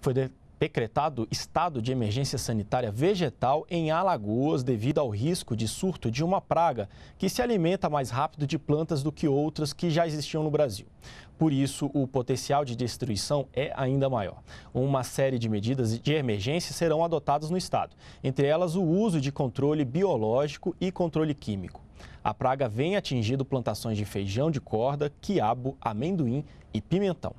Foi decretado estado de emergência sanitária vegetal em Alagoas devido ao risco de surto de uma praga que se alimenta mais rápido de plantas do que outras que já existiam no Brasil. Por isso, o potencial de destruição é ainda maior. Uma série de medidas de emergência serão adotadas no estado, entre elas o uso de controle biológico e controle químico. A praga vem atingindo plantações de feijão de corda, quiabo, amendoim e pimentão.